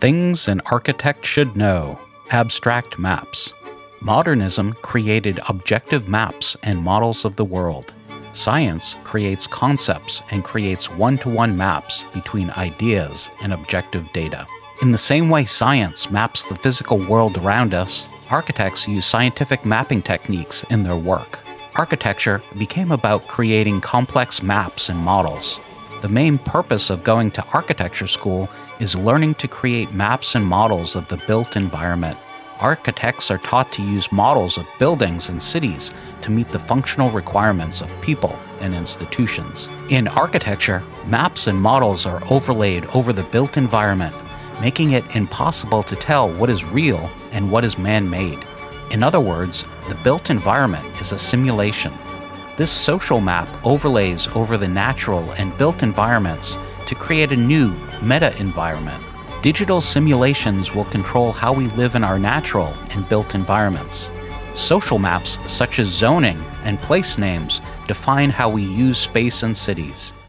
Things an architect should know abstract maps. Modernism created objective maps and models of the world. Science creates concepts and creates one to one maps between ideas and objective data. In the same way science maps the physical world around us, architects use scientific mapping techniques in their work. Architecture became about creating complex maps and models. The main purpose of going to architecture school is learning to create maps and models of the built environment. Architects are taught to use models of buildings and cities to meet the functional requirements of people and institutions. In architecture, maps and models are overlaid over the built environment making it impossible to tell what is real and what is man made. In other words, the built environment is a simulation. This social map overlays over the natural and built environments to create a new meta environment. Digital simulations will control how we live in our natural and built environments. Social maps, such as zoning and place names, define how we use space and cities.